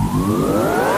Whoa.